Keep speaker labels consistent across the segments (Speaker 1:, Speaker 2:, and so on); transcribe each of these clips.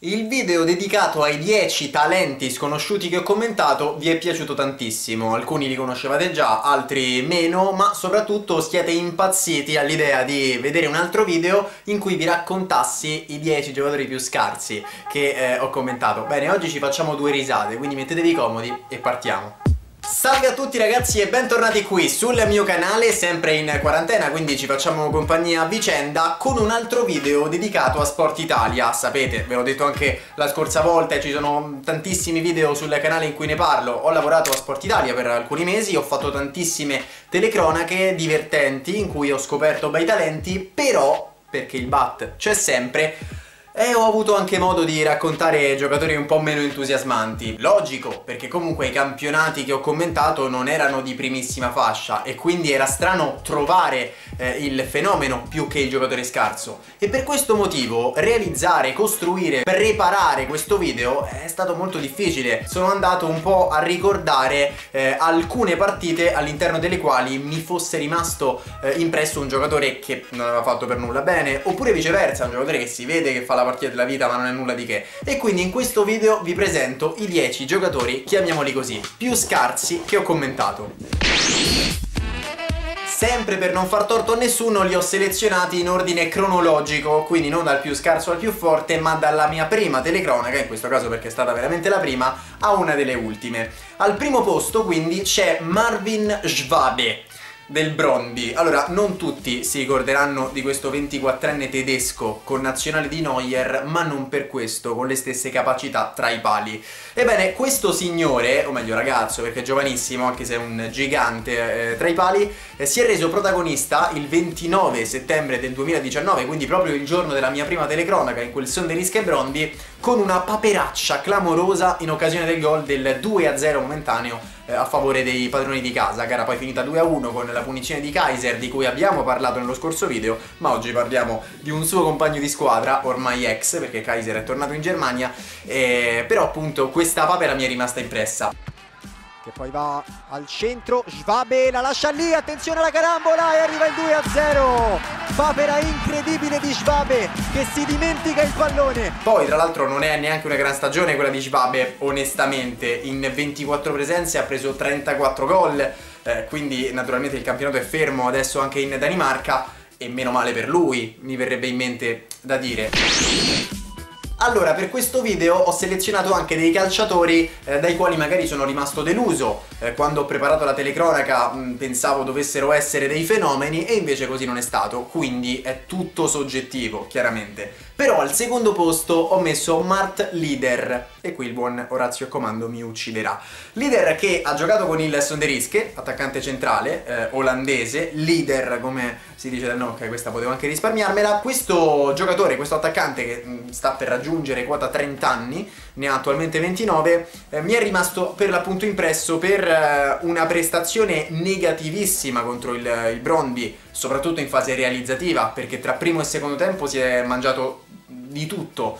Speaker 1: Il video dedicato ai 10 talenti sconosciuti che ho commentato vi è piaciuto tantissimo, alcuni li conoscevate già, altri meno, ma soprattutto siete impazziti all'idea di vedere un altro video in cui vi raccontassi i 10 giocatori più scarsi che eh, ho commentato. Bene, oggi ci facciamo due risate, quindi mettetevi comodi e partiamo. Salve a tutti ragazzi e bentornati qui sul mio canale, sempre in quarantena, quindi ci facciamo compagnia a vicenda con un altro video dedicato a Sport Italia. Sapete, ve l'ho detto anche la scorsa volta, ci sono tantissimi video sul canale in cui ne parlo. Ho lavorato a Sport Italia per alcuni mesi, ho fatto tantissime telecronache divertenti in cui ho scoperto bei talenti, però, perché il bat c'è sempre, e ho avuto anche modo di raccontare giocatori un po' meno entusiasmanti. Logico, perché comunque i campionati che ho commentato non erano di primissima fascia e quindi era strano trovare eh, il fenomeno più che il giocatore scarso. E per questo motivo realizzare, costruire, preparare questo video è stato molto difficile. Sono andato un po' a ricordare eh, alcune partite all'interno delle quali mi fosse rimasto eh, impresso un giocatore che non aveva fatto per nulla bene, oppure viceversa, un giocatore che si vede che fa la partita della vita ma non è nulla di che. E quindi in questo video vi presento i 10 giocatori, chiamiamoli così, più scarsi che ho commentato. Sempre per non far torto a nessuno li ho selezionati in ordine cronologico, quindi non dal più scarso al più forte, ma dalla mia prima telecronaca, in questo caso perché è stata veramente la prima, a una delle ultime. Al primo posto quindi c'è Marvin Schwabe del Brondi. Allora, non tutti si ricorderanno di questo 24enne tedesco con nazionale di Neuer, ma non per questo, con le stesse capacità tra i pali. Ebbene, questo signore, o meglio ragazzo, perché è giovanissimo, anche se è un gigante eh, tra i pali, eh, si è reso protagonista il 29 settembre del 2019, quindi proprio il giorno della mia prima telecronaca in quel Sonderisca e Brondi, con una paperaccia clamorosa in occasione del gol del 2-0 momentaneo a favore dei padroni di casa, gara poi finita 2-1 con la punizione di Kaiser di cui abbiamo parlato nello scorso video, ma oggi parliamo di un suo compagno di squadra, ormai ex, perché Kaiser è tornato in Germania, eh, però appunto questa papera mi è rimasta impressa
Speaker 2: che poi va al centro, Schwabe la lascia lì, attenzione alla carambola e arriva il 2-0 papera incredibile di Schwabe che si dimentica il pallone.
Speaker 1: Poi tra l'altro non è neanche una gran stagione quella di Schwabe onestamente. In 24 presenze ha preso 34 gol eh, quindi naturalmente il campionato è fermo adesso anche in Danimarca e meno male per lui mi verrebbe in mente da dire allora, per questo video ho selezionato anche dei calciatori eh, dai quali magari sono rimasto deluso. Eh, quando ho preparato la telecronaca mh, mm, pensavo dovessero essere dei fenomeni e invece così non è stato, quindi è tutto soggettivo, chiaramente. Però al secondo posto ho messo Mart Lider e qui il buon Orazio Comando mi ucciderà. Lider che ha giocato con il Sonderische, attaccante centrale, eh, olandese, Lider come si dice da no, ok questa potevo anche risparmiarmela. Questo giocatore, questo attaccante che mh, mm, sta per raggiungere quota 30 anni, ne ha attualmente 29, eh, mi è rimasto per l'appunto impresso per eh, una prestazione negativissima contro il, il Brondi, soprattutto in fase realizzativa, perché tra primo e secondo tempo si è mangiato di tutto.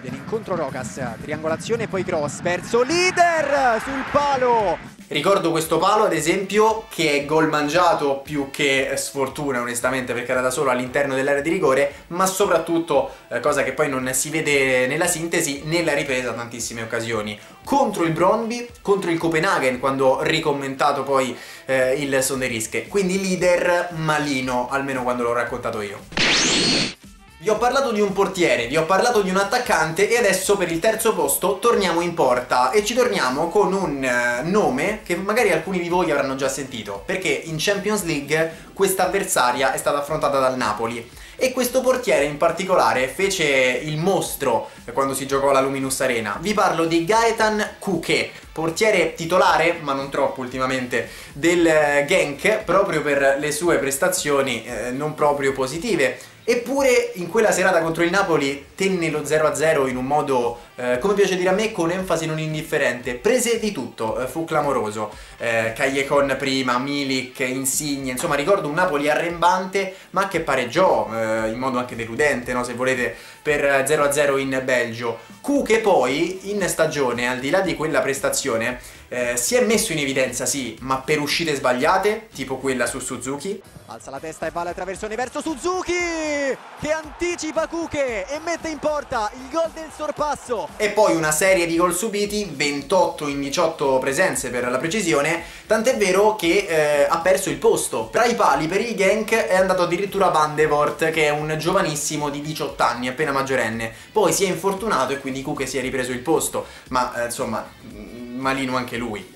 Speaker 2: Viene incontro Rocas, triangolazione poi cross verso leader sul palo.
Speaker 1: Ricordo questo palo ad esempio che è gol mangiato più che sfortuna onestamente perché era da solo all'interno dell'area di rigore ma soprattutto, eh, cosa che poi non si vede nella sintesi, nella ripresa tantissime occasioni. Contro il Brondby, contro il Copenaghen quando ho ricommentato poi eh, il Sonderische. Quindi leader malino, almeno quando l'ho raccontato io. Vi ho parlato di un portiere, vi ho parlato di un attaccante e adesso per il terzo posto torniamo in porta. E ci torniamo con un uh, nome che magari alcuni di voi avranno già sentito perché in Champions League questa avversaria è stata affrontata dal Napoli. E questo portiere in particolare fece il mostro quando si giocò alla Luminus Arena. Vi parlo di Gaetan Kuke, portiere titolare, ma non troppo ultimamente, del eh, Genk proprio per le sue prestazioni eh, non proprio positive Eppure in quella serata contro il Napoli tenne lo 0-0 in un modo, eh, come piace dire a me, con enfasi non indifferente. Prese di tutto, eh, fu clamoroso. Eh, Callecon prima, Milik, Insigne, insomma ricordo un Napoli arrembante ma che pareggiò eh, in modo anche deludente, no, se volete, per 0-0 in Belgio. Q che poi in stagione, al di là di quella prestazione, eh, si è messo in evidenza sì, ma per uscite sbagliate, tipo quella su Suzuki.
Speaker 2: Alza la testa e va alla traversone verso Suzuki che anticipa Kuke e mette in porta il gol del sorpasso.
Speaker 1: E poi una serie di gol subiti, 28 in 18 presenze per la precisione, tant'è vero che eh, ha perso il posto. Tra i pali per il Genk è andato addirittura Van de Voort che è un giovanissimo di 18 anni, appena maggiorenne. Poi si è infortunato e quindi Kuke si è ripreso il posto, ma eh, insomma malino anche lui.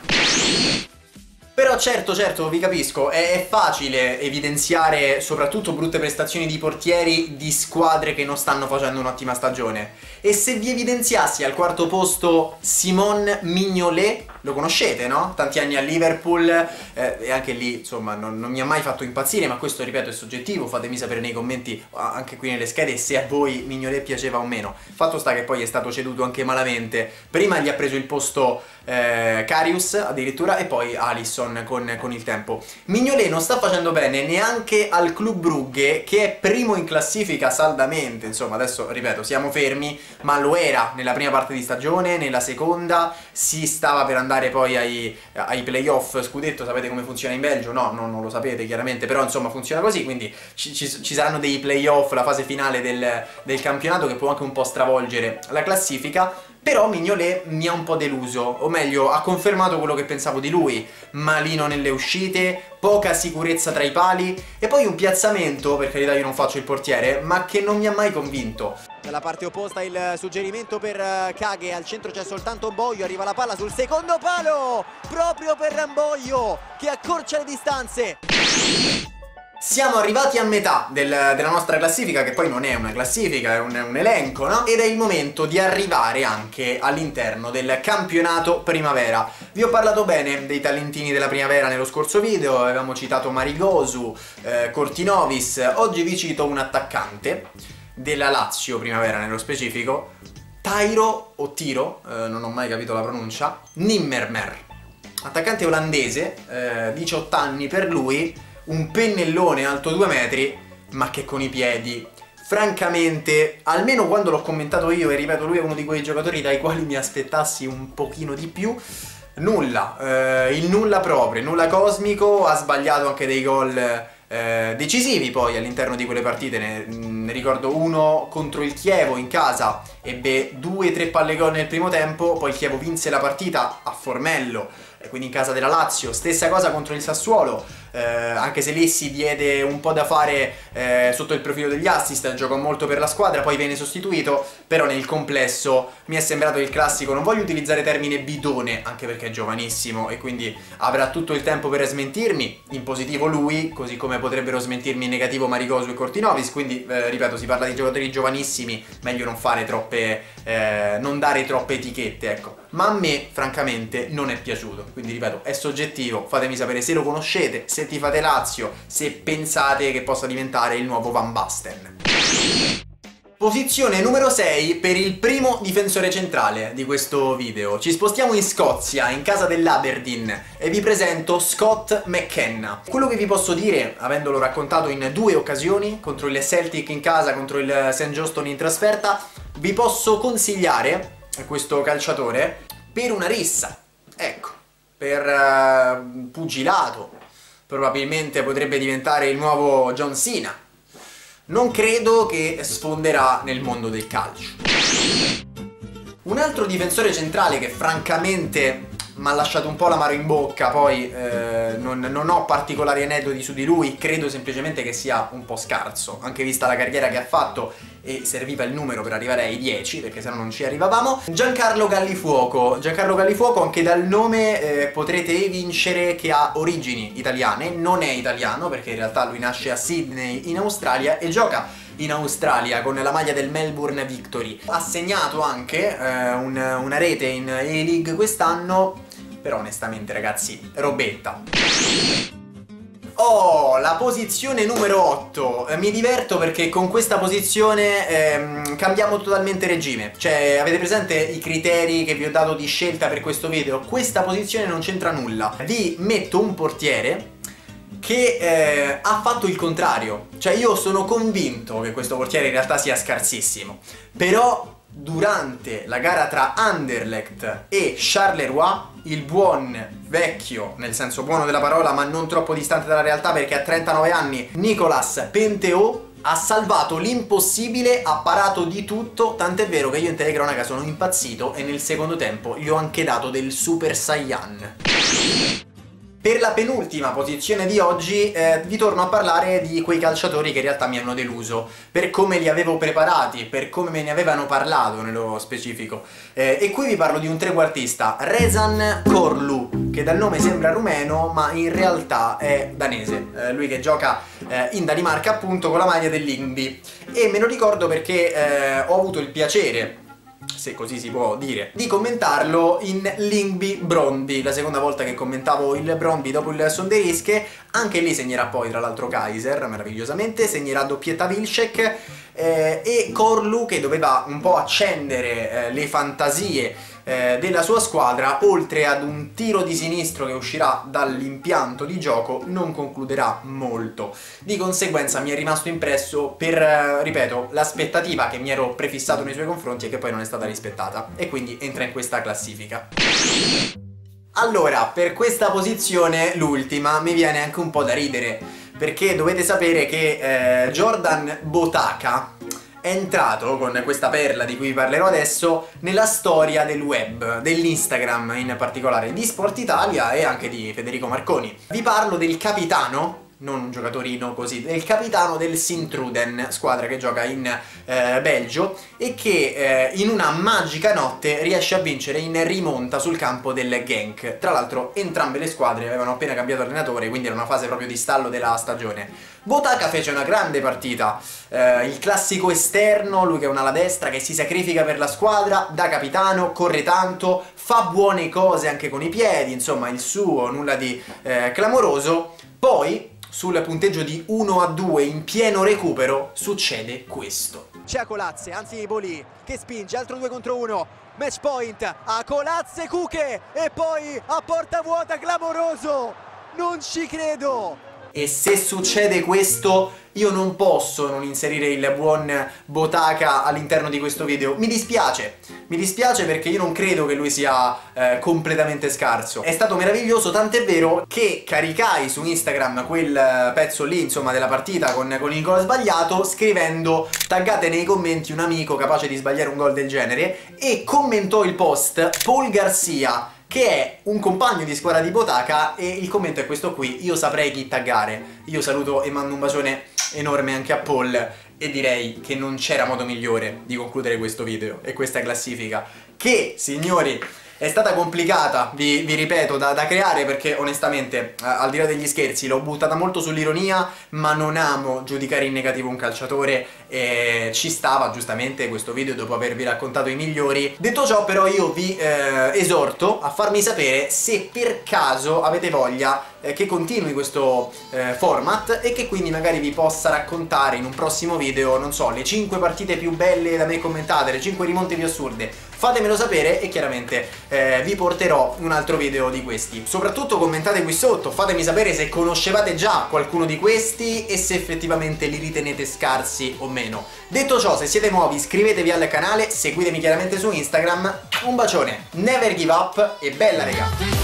Speaker 1: Però certo, certo, vi capisco, è, è, facile evidenziare soprattutto brutte prestazioni di portieri di squadre che non stanno facendo un'ottima stagione. E se vi evidenziassi al quarto posto Simon Mignolet, lo conoscete, no? Tanti anni a Liverpool eh, e anche lì, insomma, non, non, mi ha mai fatto impazzire, ma questo, ripeto, è soggettivo, fatemi sapere nei commenti, anche qui nelle schede, se a voi Mignolet piaceva o meno. Fatto sta che poi è stato ceduto anche malamente, prima gli ha preso il posto eh, Carius addirittura e poi Alisson con, con, il tempo. Mignolet non sta facendo bene neanche al Club Brugge che è primo in classifica saldamente, insomma adesso ripeto siamo fermi ma lo era nella prima parte di stagione, nella seconda si stava per andare poi ai, ai playoff scudetto, sapete come funziona in Belgio? No, no, non lo sapete chiaramente, però insomma funziona così, quindi ci, ci, ci saranno dei playoff, la fase finale del, del campionato che può anche un po' stravolgere la classifica però Mignolet mi ha un po' deluso, o meglio, ha confermato quello che pensavo di lui. Malino nelle uscite, poca sicurezza tra i pali e poi un piazzamento, per carità io non faccio il portiere, ma che non mi ha mai convinto.
Speaker 2: Dalla parte opposta il suggerimento per eh, Kage, al centro c'è soltanto Boio, arriva la palla sul secondo palo, proprio per Ramboio che accorcia le distanze.
Speaker 1: Siamo arrivati a metà del, della nostra classifica, che poi non è una classifica, è un, un, elenco, no? Ed è il momento di arrivare anche all'interno del campionato primavera. Vi ho parlato bene dei talentini della primavera nello scorso video, avevamo citato Marigosu, eh, Cortinovis, oggi vi cito un attaccante della Lazio primavera nello specifico, Tairo o Tiro, eh, non ho mai capito la pronuncia, Nimmermer, attaccante olandese, eh, 18 anni per lui, un pennellone alto 2 metri, ma che con i piedi. Francamente, almeno quando l'ho commentato io, e ripeto, lui è uno di quei giocatori dai quali mi aspettassi un pochino di più, nulla, eh, il nulla proprio, nulla cosmico, ha sbagliato anche dei gol eh, decisivi poi all'interno di quelle partite, ne, ne, ricordo uno contro il Chievo in casa, ebbe due o tre palle gol nel primo tempo, poi il Chievo vinse la partita a Formello, quindi in casa della Lazio, stessa cosa contro il Sassuolo, eh, anche se lì si diede un po' da fare eh, sotto il profilo degli assist, giocò molto per la squadra, poi viene sostituito, però nel complesso mi è sembrato il classico, non voglio utilizzare termine bidone, anche perché è giovanissimo e quindi avrà tutto il tempo per smentirmi, in positivo lui, così come potrebbero smentirmi in negativo Marigosu e Cortinovis, quindi eh, ripeto, si parla di giocatori giovanissimi, meglio non fare troppe, eh, non dare troppe etichette, ecco. Ma a me, francamente, non è piaciuto, quindi ripeto, è soggettivo, fatemi sapere se lo conoscete, se ti fate Lazio, se pensate che possa diventare il nuovo Van Basten. Posizione numero 6 per il primo difensore centrale di questo video. Ci spostiamo in Scozia, in casa dell'Aberdeen, e vi presento Scott McKenna. Quello che vi posso dire, avendolo raccontato in due occasioni, contro il Celtic in casa, contro il St. Johnston in trasferta, vi posso consigliare questo calciatore per una rissa. Ecco, per uh, pugilato. Probabilmente potrebbe diventare il nuovo John Cena non credo che sfonderà nel mondo del calcio. Un altro difensore centrale che francamente mi ha lasciato un po' l'amaro in bocca, poi eh, non, non, ho particolari aneddoti su di lui, credo semplicemente che sia un po' scarso, anche vista la carriera che ha fatto e serviva il numero per arrivare ai 10, perché se no non ci arrivavamo. Giancarlo Gallifuoco, Giancarlo Gallifuoco anche dal nome eh, potrete evincere che ha origini italiane, non è italiano perché in realtà lui nasce a Sydney in Australia e gioca in Australia con la maglia del Melbourne Victory. Ha segnato anche eh, un, una rete in A-League quest'anno, però onestamente ragazzi, robetta. Oh, la posizione numero 8. Eh, mi diverto perché con questa posizione ehm, cambiamo totalmente regime. Cioè, avete presente i criteri che vi ho dato di scelta per questo video? Questa posizione non c'entra nulla. Vi metto un portiere che eh, ha fatto il contrario. Cioè io sono convinto che questo portiere in realtà sia scarsissimo. Però durante la gara tra Anderlecht e Charleroi il buon vecchio, nel senso buono della parola, ma non troppo distante dalla realtà perché a 39 anni, Nicolas Penteo ha salvato l'impossibile, ha parato di tutto, tant'è vero che io in telecronaca sono impazzito e nel secondo tempo gli ho anche dato del Super Saiyan. Per la penultima posizione di oggi eh, vi torno a parlare di quei calciatori che in realtà mi hanno deluso, per come li avevo preparati, per come me ne avevano parlato nello specifico. Eh, e qui vi parlo di un trequartista, Rezan Korlu, che dal nome sembra rumeno ma in realtà è danese. Eh, lui che gioca eh, in Danimarca appunto con la maglia dell'Ingby. E me lo ricordo perché eh, ho avuto il piacere se così si può dire, di commentarlo in Lingby Brondby, la seconda volta che commentavo il Brondby dopo il Sonderische, anche lì segnerà poi tra l'altro Kaiser, meravigliosamente, segnerà doppietta Vilcek eh, e Corlu che doveva un po' accendere eh, le fantasie eh, della sua squadra, oltre ad un tiro di sinistro che uscirà dall'impianto di gioco, non concluderà molto. Di conseguenza mi è rimasto impresso per, eh, ripeto, l'aspettativa che mi ero prefissato nei suoi confronti e che poi non è stata rispettata. E quindi entra in questa classifica. Allora, per questa posizione, l'ultima, mi viene anche un po' da ridere, perché dovete sapere che eh, Jordan Botaka è entrato con questa perla di cui vi parlerò adesso nella storia del web, dell'Instagram in particolare, di Sport Italia e anche di Federico Marconi. Vi parlo del capitano non un giocatorino così, del capitano del Sintruden, squadra che gioca in eh, Belgio e che eh, in una magica notte riesce a vincere in rimonta sul campo del Genk. Tra l'altro entrambe le squadre avevano appena cambiato allenatore, quindi era una fase proprio di stallo della stagione. Botaka fece una grande partita, eh, il classico esterno, lui che è un'ala destra che si sacrifica per la squadra, da capitano, corre tanto, fa buone cose anche con i piedi, insomma il suo, nulla di eh, clamoroso. Poi sul punteggio di 1 a 2 in pieno recupero succede questo.
Speaker 2: C'è Colazze, anzi Boli che spinge, altro 2 contro 1, match point a Colazze Cuche e poi a porta vuota clamoroso, non ci credo!
Speaker 1: E se succede questo io non posso non inserire il buon Botaka all'interno di questo video. Mi dispiace, mi dispiace perché io non credo che lui sia eh, completamente scarso. È stato meraviglioso, tant'è vero che caricai su Instagram quel pezzo lì, insomma, della partita con, con il gol sbagliato, scrivendo taggate nei commenti un amico capace di sbagliare un gol del genere e commentò il post Paul Garcia che è un compagno di squadra di Botaka e il commento è questo qui, io saprei chi taggare. Io saluto e mando un bacione enorme anche a Paul e direi che non c'era modo migliore di concludere questo video e questa classifica che, signori, è stata complicata, vi, vi ripeto, da, da, creare perché onestamente, al di là degli scherzi, l'ho buttata molto sull'ironia, ma non amo giudicare in negativo un calciatore e ci stava giustamente questo video dopo avervi raccontato i migliori. Detto ciò però io vi eh, esorto a farmi sapere se per caso avete voglia eh, che continui questo eh, format e che quindi magari vi possa raccontare in un prossimo video, non so, le 5 partite più belle da me commentate, le 5 rimonte più assurde fatemelo sapere e chiaramente eh, vi porterò un altro video di questi. Soprattutto commentate qui sotto, fatemi sapere se conoscevate già qualcuno di questi e se effettivamente li ritenete scarsi o meno. Detto ciò, se siete nuovi iscrivetevi al canale, seguitemi chiaramente su Instagram, un bacione, never give up e bella regà!